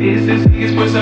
Ese sí es pues.